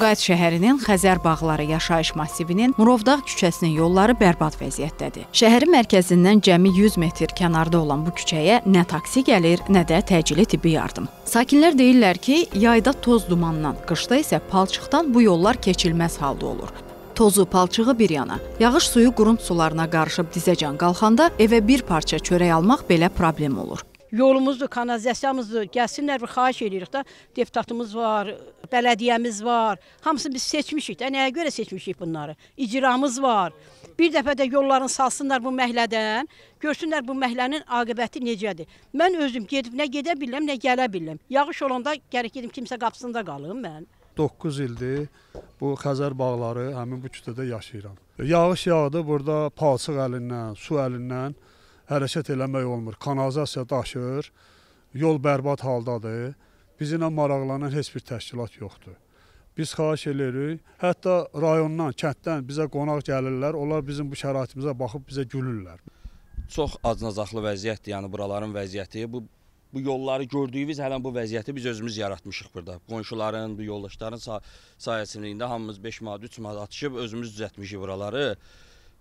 Sumqayıt şəhərinin Xəzər bağları yaşayış massivinin Murovdağ küçəsinin yolları bərbad vəziyyətdədir. Şəhərin mərkəzindən cəmi 100 metr kənarda olan bu küçəyə nə taksi gəlir, nə də təcili tibbi yardım. Sakinlər deyirlər ki, yayda toz dumandan, qışda isə palçıqdan bu yollar keçilməz halda olur. Tozu, palçığı bir yana, yağış suyu qurunt sularına qarışıb dizəcan qalxanda evə bir parça çörək almaq belə problem olur yolumuzdur, kanalizasiyamızdır. Gəlsinlər bir xahiş edirik də. Deputatımız var, bələdiyyəmiz var. Hamısını biz seçmişik də. Nəyə görə seçmişik bunları? İcramız var. Bir dəfə də yollarını salsınlar bu məhlədən, görsünlər bu məhlənin aqibəti necədir. Mən özüm gedib nə gedə bilirəm, nə gələ bilirəm. Yağış olanda gərək gedim kimsə qapısında qalım mən. 9 ildir bu Xəzər bağları həmin bu kütlədə yaşayıram. Yağış yağdı, burada palçıq əlindən, su əlindən hərəkət eləmək olmur. Kanalizasiya daşır, yol bərbad haldadır. Bizimlə maraqlanan heç bir təşkilat yoxdur. Biz xahiş edirik, hətta rayondan, kənddən bizə qonaq gəlirlər, onlar bizim bu şəraitimizə baxıb bizə gülürlər. Çox acınacaqlı vəziyyətdir, yəni buraların vəziyyəti. Bu bu yolları gördüyümüz hələn bu vəziyyəti biz özümüz yaratmışıq burada. Qonşuların, bu yoldaşların sayəsində hamımız 5 manat, 3 manat atışıb özümüz düzəltmişik buraları.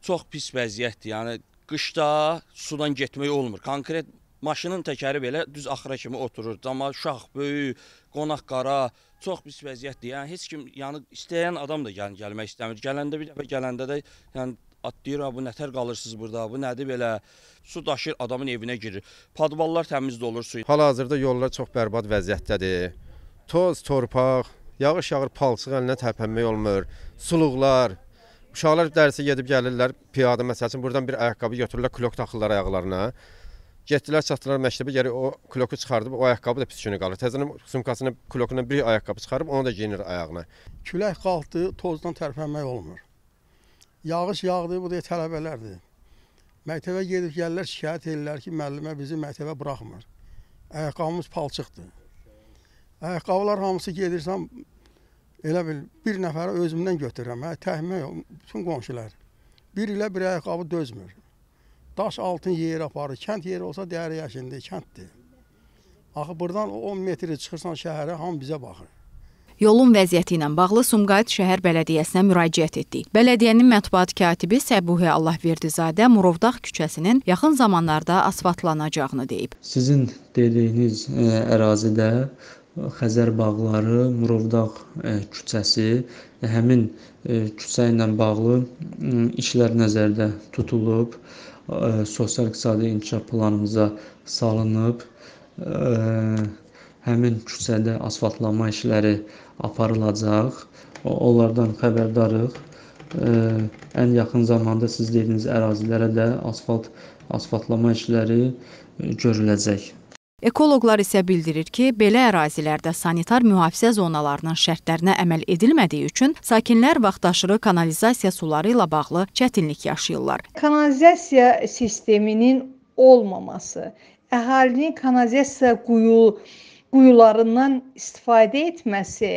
Çox pis vəziyyətdir. Yəni qışda sudan getmək olmur. Konkret maşının təkəri belə düz axıra kimi oturur. Amma uşaq böyük, qonaq qara, çox pis vəziyyətdir. Yəni heç kim, yəni istəyən adam da gəlin gəlmək istəmir. Gələndə bir dəfə gələndə də yəni atlayır, bu nətər qalırsınız burada, bu nədir belə? Su daşır, adamın evinə girir. Padvallar təmiz olur su. Hal-hazırda yollar çox bərbad vəziyyətdədir. Toz, torpaq, yağış yağır, palçıq əlinə tərpənmək olmur. Suluqlar, Uşaqlar dərsə gedib gəlirlər, piyada məsəl üçün buradan bir ayaqqabı götürürlər, klok taxırlar ayaqlarına. Getdilər, çatdılar məktəbə, gəri o kloku çıxardıb, o ayaqqabı da pis günü qalır. Təzədən sumkasına, klokundan bir ayaqqabı çıxarıb, onu da geyinir ayağına. Külək qalxdı, tozdan tərpənmək olmur. Yağış yağdı, bu da tələbələrdir. Məktəbə gedib gəlirlər, şikayət edirlər ki, müəllimə bizi məktəbə buraxmır. Ayaqqabımız palçıqdır. Ayaqqabılar hamısı gedirsən, Elə bil bir nəfəri özümdən götürürəm. Hə, təhmə bütün qonşular. Bir ilə bir ayaqqabı dözmür. Daş altın yer aparır. Kənd yeri olsa dəyər yaşındır, kənddir. Axı buradan 10 metr çıxırsan şəhərə, hamı bizə baxır. Yolun vəziyyəti ilə bağlı Sumqayıt şəhər bələdiyyəsinə müraciət etdik. Bələdiyyənin mətbuat katibi Səbuhi Allahverdizadə Murovdağ küçəsinin yaxın zamanlarda asfaltlanacağını deyib. Sizin dediyiniz ə, e, ərazidə Xəzər bağları, Murovdağ e, küçəsi, həmin e, küçə ilə bağlı işlər nəzərdə tutulub, e, sosial-iqtisadi inkişaf planımıza salınıb. Həmin küçədə asfaltlanma işləri aparılacaq. Onlardan xəbərdarıq. Ən yaxın zamanda siz dediyiniz ərazilərə də asfalt asfaltlama işləri görüləcək. Ekoloqlar isə bildirir ki, belə ərazilərdə sanitar mühafizə zonalarının şərtlərinə əməl edilmədiyi üçün sakinlər vaxtaşırı kanalizasiya suları ilə bağlı çətinlik yaşayırlar. Kanalizasiya sisteminin olmaması, əhalinin kanalizasiya quyu quyularından istifadə etməsi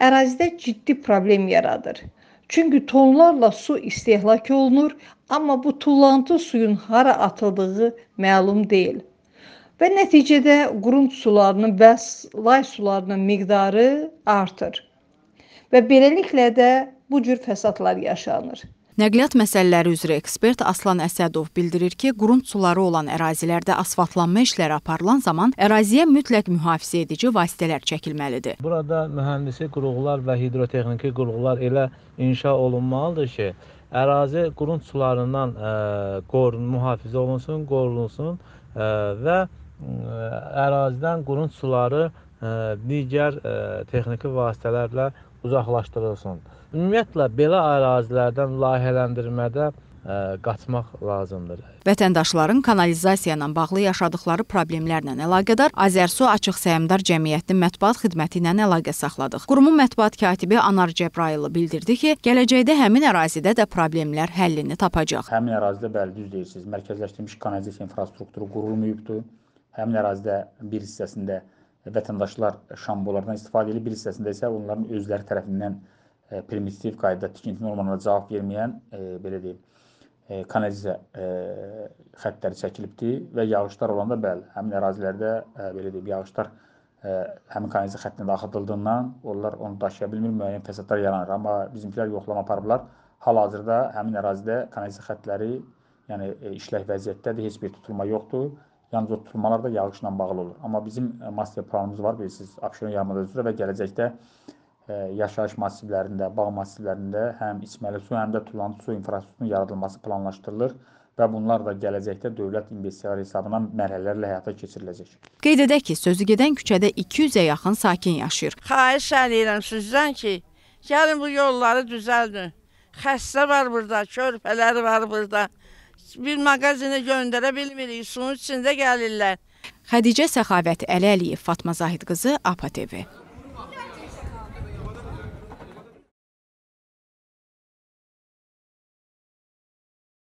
ərazidə ciddi problem yaradır. Çünki tonlarla su istehlak olunur, amma bu tullantı suyun hara atıldığı məlum deyil və nəticədə qurunt sularının və lay sularının miqdarı artır. Və beləliklə də bu cür fəsadlar yaşanır. Nəqliyyat məsələləri üzrə ekspert Aslan Əsədov bildirir ki, qurunt suları olan ərazilərdə asfaltlanma işləri aparılan zaman əraziyə mütləq mühafizə edici vasitələr çəkilməlidir. Burada mühəndisi qurğular və hidrotexniki qurğular elə inşa olunmalıdır ki, ərazi qurunt sularından ə, qorun mühafizə olunsun, qorunulsun ə, və ərazidən qurunt suları digər texniki vasitələrlə uzaqlaşdırılsın. Ümumiyyətlə belə ərazilərdən layihələndirmədə ə, qaçmaq lazımdır. Vətəndaşların kanalizasiya ilə bağlı yaşadıkları problemlərlə əlaqədar Azərsu Açıq Səhmdar Cəmiyyətinin mətbuat xidməti ilə əlaqə saxladıq. Qurumun mətbuat katibi Anar Cəbraylı bildirdi ki, gələcəkdə həmin ərazidə də problemlər həllini tapacaq. Həmin ərazidə bəli düz deyirsiniz, mərkəzləşdirilmiş kanalizasiya infrastrukturu qurulmayıbdır. Həmin ərazidə bir hissəsində vətəndaşlar şambolardan istifadə edir, bir hissəsində isə onların özləri tərəfindən e, primitiv qaydada tikinti normalarına cavab verməyən, e, belə deyim, e, kanalizasiya xəttləri çəkilibdir və yağışlar olanda bəli, həmin ərazilərdə belə deyim, yağışlar həmin kanalizasiya xəttinə daxildildiyından onlar onu daşıya bilmir, müəyyən fəsadlar yaranır. Amma bizimkilər yoxlama aparıblar. Hal-hazırda həmin ərazidə kanalizasiya xəttləri yəni işlək vəziyyətdədir, heç bir tutulma yoxdur. Yalnız o tutulmalar da yağışla bağlı olur. Amma bizim master planımız var, bilirsiniz, Abşeron yarımada üzrə və gələcəkdə yaşayış massivlərində, bağ massivlərində həm içməli su, həm də tullantı su infrastrukturunun yaradılması planlaşdırılır və bunlar da gələcəkdə dövlət investisiyaları hesabına mərhələlərlə həyata keçiriləcək. Qeyd edək ki, sözü gedən küçədə 200-ə yaxın sakin yaşayır. Xahiş edirəm sizdən ki, gəlin bu yolları düzəldin. Xəstə var burada, körpələri var burada. Bir mağazinə göndərə bilmirik, suyun içində gəlirlər. Xədicə Səxavət Əli Əliyev, Fatma Zahid qızı, APA TV.